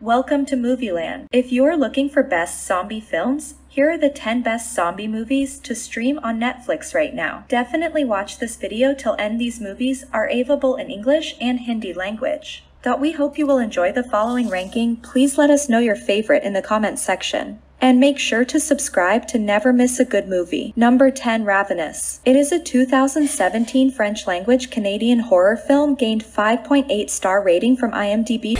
Welcome to Movieland. If you're looking for best zombie films, here are the 10 best zombie movies to stream on Netflix right now. Definitely watch this video till end these movies are available in English and Hindi language. Though we hope you will enjoy the following ranking, please let us know your favorite in the comments section. And make sure to subscribe to never miss a good movie. Number 10 Ravenous. It is a 2017 French language Canadian horror film gained 5.8 star rating from IMDb.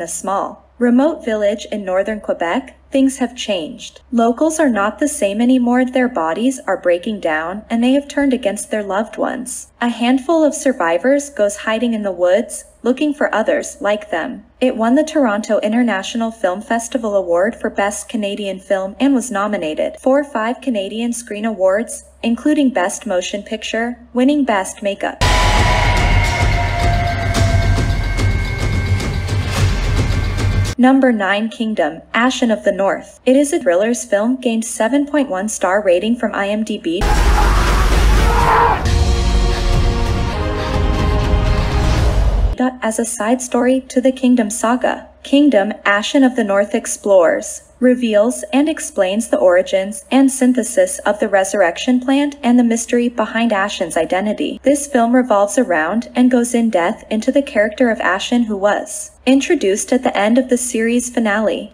in a small, remote village in northern Quebec, things have changed. Locals are not the same anymore. Their bodies are breaking down and they have turned against their loved ones. A handful of survivors goes hiding in the woods, looking for others like them. It won the Toronto International Film Festival Award for Best Canadian Film and was nominated for five Canadian Screen Awards, including Best Motion Picture, winning Best Makeup. Number 9 Kingdom, Ashin of the North. It is a thriller's film, gained 7.1 star rating from IMDb. As a side story to the Kingdom saga, Kingdom Ashin of the North explores, reveals, and explains the origins and synthesis of the resurrection plant and the mystery behind Ashin's identity. This film revolves around and goes in depth into the character of Ashin who was introduced at the end of the series finale.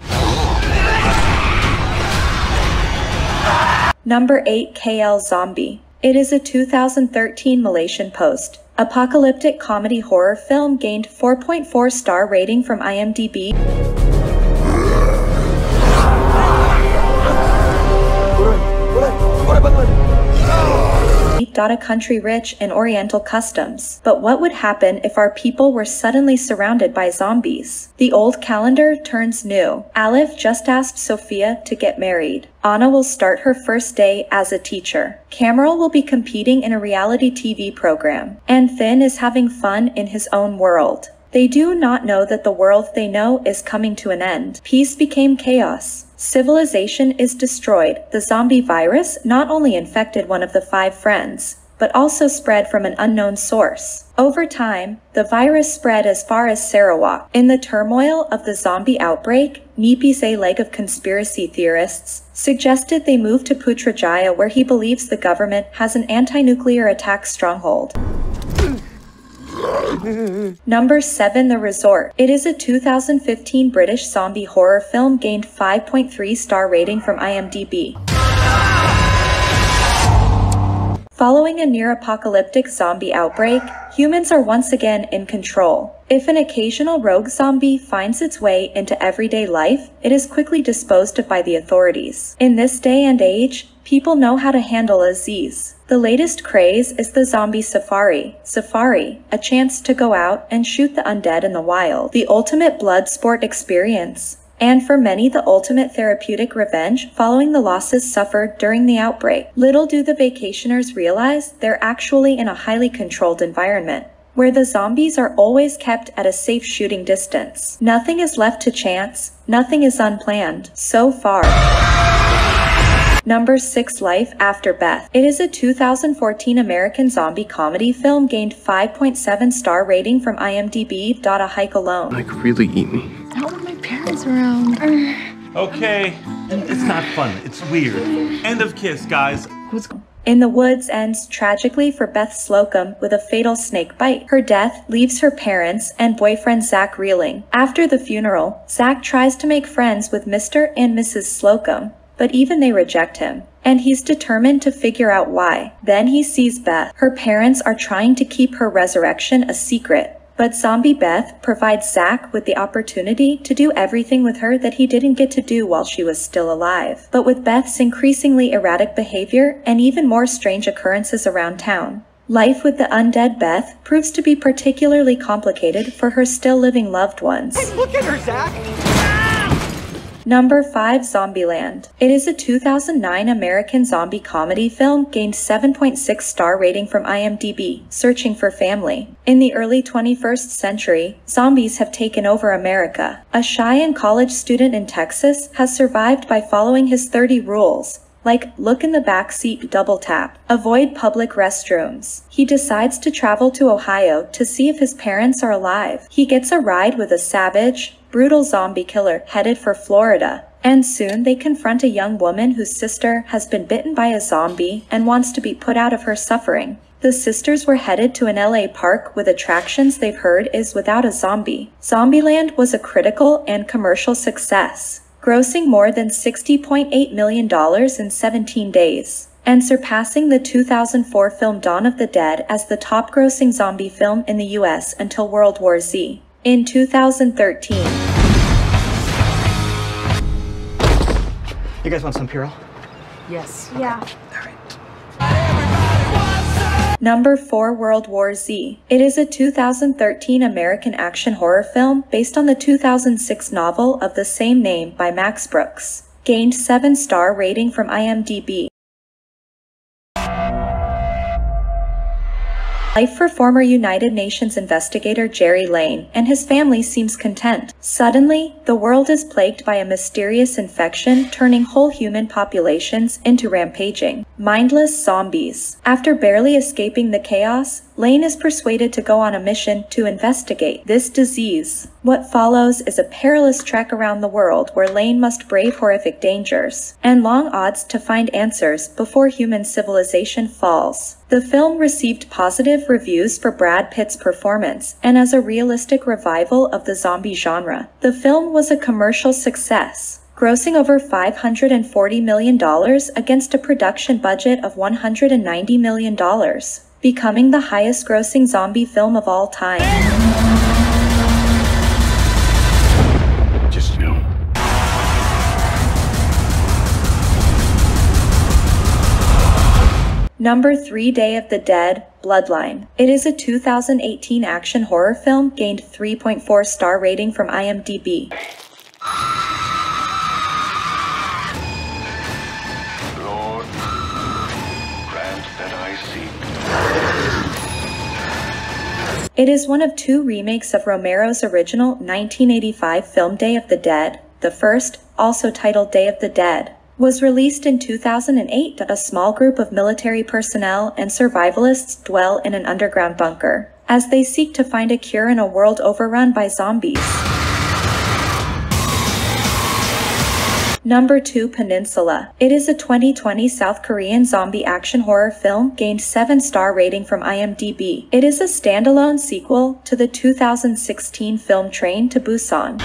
Number 8 KL Zombie. It is a 2013 Malaysian Post apocalyptic comedy horror film gained 4.4 star rating from IMDb. A country rich in oriental customs. But what would happen if our people were suddenly surrounded by zombies? The old calendar turns new. Alif just asked Sophia to get married. Anna will start her first day as a teacher. Cameron will be competing in a reality TV program. And Finn is having fun in his own world. They do not know that the world they know is coming to an end. Peace became chaos. Civilization is destroyed. The zombie virus not only infected one of the five friends, but also spread from an unknown source. Over time, the virus spread as far as Sarawak. In the turmoil of the zombie outbreak, Nipis, a leg of conspiracy theorists, suggested they move to Putrajaya where he believes the government has an anti-nuclear attack stronghold. Number 7 The Resort. It is a 2015 British zombie horror film gained 5.3 star rating from IMDb. Following a near-apocalyptic zombie outbreak, humans are once again in control. If an occasional rogue zombie finds its way into everyday life, it is quickly disposed of by the authorities. In this day and age, people know how to handle a disease. The latest craze is the zombie safari. Safari, a chance to go out and shoot the undead in the wild. The ultimate blood sport experience. And for many, the ultimate therapeutic revenge following the losses suffered during the outbreak. Little do the vacationers realize they're actually in a highly controlled environment where the zombies are always kept at a safe shooting distance. Nothing is left to chance, nothing is unplanned, so far. Number 6 Life After Beth. It is a 2014 American zombie comedy film gained 5.7 star rating from IMDb. A hike alone. Like really eat me. Not when around. okay, it's not fun. It's weird. End of kiss, guys. What's in the Woods ends tragically for Beth Slocum with a fatal snake bite. Her death leaves her parents and boyfriend Zach reeling. After the funeral, Zach tries to make friends with Mr. and Mrs. Slocum, but even they reject him. And he's determined to figure out why. Then he sees Beth. Her parents are trying to keep her resurrection a secret. But Zombie Beth provides Zach with the opportunity to do everything with her that he didn't get to do while she was still alive. But with Beth's increasingly erratic behavior and even more strange occurrences around town, Life with the undead Beth proves to be particularly complicated for her still living loved ones. Hey, look at her, Zach! Number 5 Zombieland. It is a 2009 American zombie comedy film gained 7.6 star rating from IMDb, Searching for Family. In the early 21st century, zombies have taken over America. A shy and college student in Texas has survived by following his 30 rules, like look in the back seat double tap, avoid public restrooms. He decides to travel to Ohio to see if his parents are alive. He gets a ride with a savage, brutal zombie killer headed for Florida. And soon they confront a young woman whose sister has been bitten by a zombie and wants to be put out of her suffering. The sisters were headed to an LA park with attractions they've heard is without a zombie. Zombieland was a critical and commercial success, grossing more than $60.8 million in 17 days, and surpassing the 2004 film Dawn of the Dead as the top grossing zombie film in the US until World War Z. In 2013, You guys want some Purell? Yes. Yeah. Number 4 World War Z. It is a 2013 American action horror film based on the 2006 novel of the same name by Max Brooks. Gained 7 star rating from IMDb. Life for former United Nations investigator Gerry Lane and his family seems content. Suddenly, the world is plagued by a mysterious infection turning whole human populations into rampaging, mindless zombies. After barely escaping the chaos, Lane is persuaded to go on a mission to investigate this disease. What follows is a perilous trek around the world where Lane must brave horrific dangers and long odds to find answers before human civilization falls. The film received positive reviews for Brad Pitt's performance and as a realistic revival of the zombie genre. The film was a commercial success, grossing over $540 million against a production budget of $190 million, becoming the highest grossing zombie film of all time. Number 3 Day of the Dead Bloodline. It is a 2018 action horror film, gained 3.4 star rating from IMDb. Lord, grant that I seek. It is one of two remakes of Romero's original 1985 film Day of the Dead. The first, also titled Day of the Dead, was released in 2008 that a small group of military personnel and survivalists dwell in an underground bunker as they seek to find a cure in a world overrun by zombies. Number 2 Peninsula. It is a 2020 South Korean zombie action horror film, gained 7 star rating from IMDb. It is a standalone sequel to the 2016 film Train to Busan.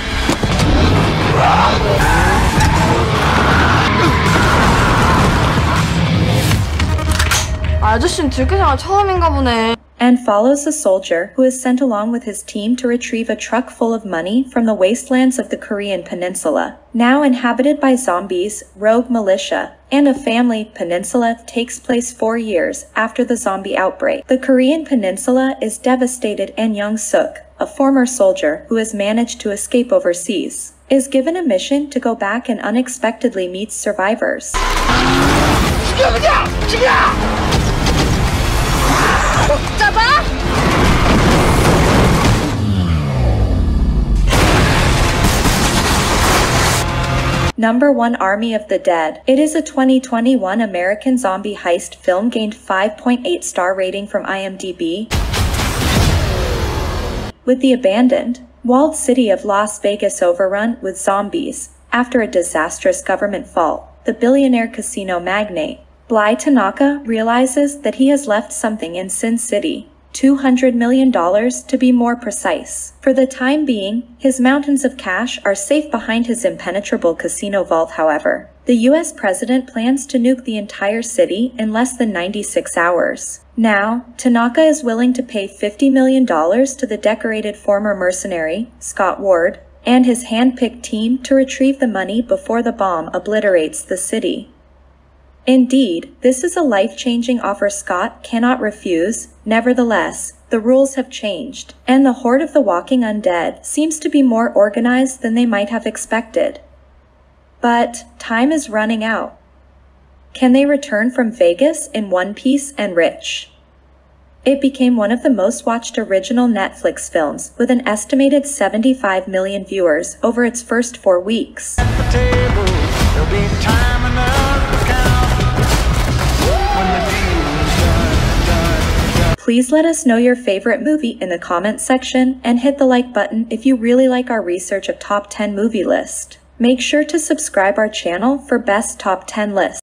아저씨는 들켜 생활 처음인가 보네. and follows a soldier who is sent along with his team to retrieve a truck full of money from the wastelands of the Korean peninsula. Now inhabited by zombies, rogue militia, and a family, Peninsula takes place four years after the zombie outbreak. The Korean peninsula is devastated and Young Suk, a former soldier who has managed to escape overseas, is given a mission to go back and unexpectedly meets survivors. Number 1 Army of the Dead. It is a 2021 American zombie heist film gained 5.8 star rating from IMDb. With the abandoned, walled city of Las Vegas overrun with zombies after a disastrous government fall, the billionaire casino magnate, Bly Tanaka realizes that he has left something in Sin City. $200 million to be more precise. For the time being, his mountains of cash are safe behind his impenetrable casino vault, however. The US president plans to nuke the entire city in less than 96 hours. Now, Tanaka is willing to pay $50 million to the decorated former mercenary, Scott Ward, and his hand-picked team to retrieve the money before the bomb obliterates the city. Indeed, this is a life-changing offer Scott cannot refuse. Nevertheless, the rules have changed, and the Horde of the Walking Undead seems to be more organized than they might have expected. But time is running out. Can they return from Vegas in one piece and rich? It became one of the most watched original Netflix films with an estimated 75 million viewers over its first four weeks. Please let us know your favorite movie in the comments section and hit the like button if you really like our research of top 10 movie list. Make sure to subscribe our channel for best top 10 lists.